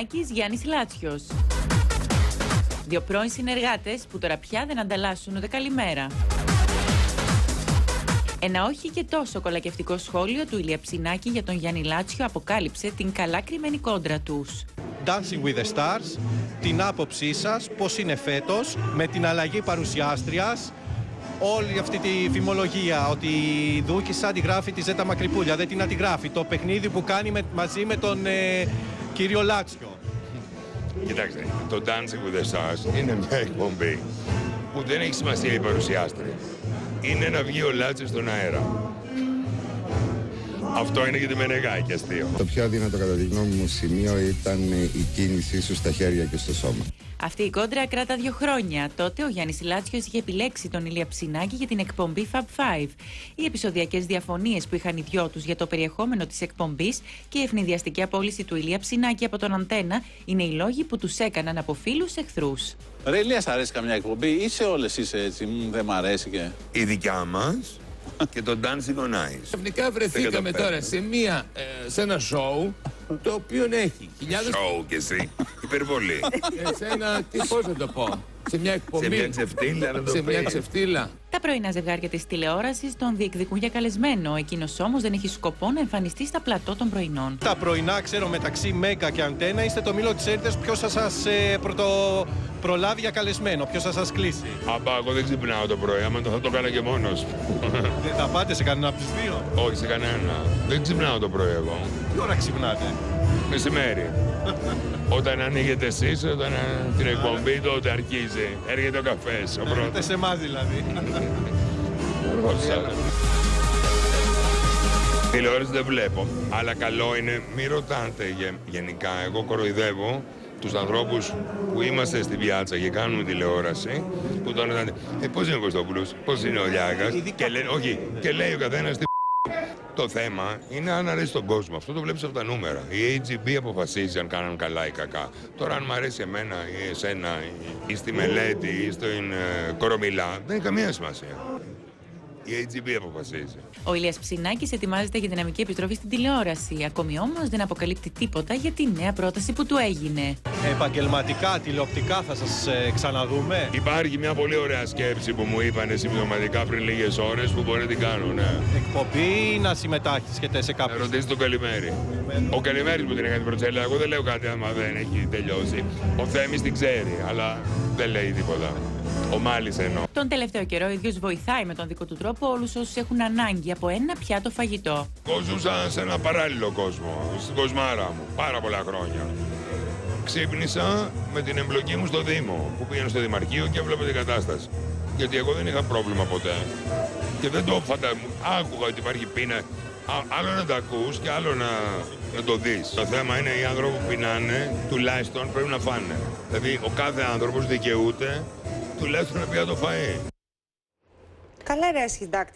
Άκης Γιάννης Λάτσιος. Δύο πρώην συνεργάτες που τώρα πια δεν ανταλλάσσουν ούτε καλημέρα. Ένα όχι και τόσο κολακευτικό σχόλιο του Ηλία Ψινάκη για τον Γιάννη Λάτσιο αποκάλυψε την καλά κρυμμένη κόντρα τους. Dancing with the Stars, την άποψή σας, πώς είναι φέτος, με την αλλαγή παρουσιάστριας, όλη αυτή τη φημολογία ότι η Δούκης αντιγράφει τη Ζέτα Μακρυπούλια, δεν την αντιγράφει, το παιχνίδι που κάνει με- μαζί με τον ε, κύριο Λάτσιο. Κοιτάξτε, το Dancing with the Stars είναι μια εκπομπή που δεν έχει σημασία η παρουσιάστρια. Είναι να βγει ο Λάτσιος στον αέρα. Αυτό είναι και τη Μενεγάκη αστείο. Το πιο αδύνατο κατά τη γνώμη μου σημείο ήταν η κίνησή σου στα χέρια και στο σώμα. Αυτή η κόντρα κράτα δύο χρόνια. Τότε ο Γιάννης Λάτσιο είχε επιλέξει τον Ηλία Ψινάκη για την εκπομπή Fab 5. Οι επεισοδιακές διαφωνίες που είχαν οι δυο τους για το περιεχόμενο της εκπομπής και η ευνηδιαστική απόλυση του Ηλία Ψινάκη από τον Αντένα είναι οι λόγοι που τους έκαναν από φίλους εχθρούς. Ρε Ηλίας, σ' αρέσει καμιά εκπομπή ή σε όλες είσαι έτσι, «Μμ, δεν μ' αρέσει και... Η δικιά μας και το Dancing on Ice. Ξαφνικά βρεθήκαμε Δεν τώρα καταλαβαίνω. σε, μία, ε, σε ένα σοου το οποίο έχει χιλιάδες... Σοου κι εσύ. Υπερβολή. ε, σε ένα, τι, πώς να το πω, σε μια εκπομπή. Σε μια ξεφτύλα να το σε μια πεις. ξεφτύλα. Τα πρωινά ζευγάρια της τηλεόρασης τον διεκδικούν για καλεσμένο. Εκείνος όμως δεν έχει σκοπό να εμφανιστεί στα πλατό των πρωινών. Τα πρωινά, ξέρω, μεταξύ Μέγκα και Αντένα, είστε το μήλο της έρηδας, ποιος θα σας ε, πρωτο... προλάβει για καλεσμένο, ποιος θα σας κλείσει; Αμπά, εγώ δεν ξυπνάω το πρωί, άμα το θα το έκανα και μόνος. Δεν θα πάτε σε κανένα από τις δύο; Όχι σε κανένα. Δεν ξυπνάω το πρωί εγώ. Τι ώρα ξυπνάτε; Μεσημέρι. Όταν ανοίγετε εσείς, όταν ε, την εκπομπή, τότε αρχίζει. Έρχεται ο καφές, ο Είστε πρώτος. σε εμάς δηλαδή. Όσα. Τηλεόραση δεν βλέπω, αλλά καλό είναι, μη ρωτάτε γε- γενικά. Εγώ κοροϊδεύω τους ανθρώπους που είμαστε στην πιάτσα και κάνουμε τηλεόραση, που τον ρωτάνε, ε, πώς είναι ο Κωστόπουλος, πώς είναι ο Λιάγας, και λέει, όχι, και λέει ο καθένας τι το θέμα είναι αν αρέσει τον κόσμο. Αυτό το βλέπεις από τα νούμερα. Η AGB αποφασίζει αν κάνουν καλά ή κακά. Τώρα, αν μου αρέσει εμένα ή εσένα ή, ή στη μελέτη ή στην ε, κορομιλά, δεν έχει καμία σημασία. Η AGB αποφασίζει. Ο Ηλίας Ψινάκης ετοιμάζεται για δυναμική επιστροφή στην τηλεόραση. Ακόμη όμως δεν αποκαλύπτει τίποτα για τη νέα πρόταση που του έγινε. Επαγγελματικά, τηλεοπτικά θα σας ε, ξαναδούμε; Υπάρχει μια πολύ ωραία σκέψη που μου είπαν συμπτωματικά πριν λίγες ώρες που μπορεί να την κάνω, ναι. Εκπομπή ή να συμμετάσχετε σε Να κάποιο. ρωτήσεις τον Καλημέρη. Ο Καλημέρης μου την έκανε την προτσέλα. Εγώ δεν λέω κάτι άμα δεν έχει τελειώσει. Ο Θέμης την ξέρει, αλλά δεν λέει τίποτα. Ο Μάλης εννοώ. Τον τελευταίο καιρό ο ίδιος βοηθάει με τον δικό του τρόπο όλους όσους έχουν ανάγκη από ένα πιάτο φαγητό. Εγώ ζούσα σε ένα παράλληλο κόσμο, στην κοσμάρα μου, πάρα πολλά χρόνια. Ξύπνησα με την εμπλοκή μου στο Δήμο, που πήγαινα στο Δημαρχείο και έβλεπα την κατάσταση. Γιατί εγώ δεν είχα πρόβλημα ποτέ. Και δεν το φαντάζομαι. Άκουγα ότι υπάρχει πείνα. Α- άλλο να τα ακούς και άλλο να, να το δεις. Το θέμα είναι οι άνθρωποι που πεινάνε, τουλάχιστον πρέπει να φάνε. Δηλαδή ο κάθε άνθρωπος δικαιούται τουλάχιστον να πει να το φάει. Καλά ρε συντάκτη.